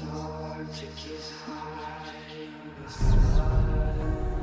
hard to kiss high in the.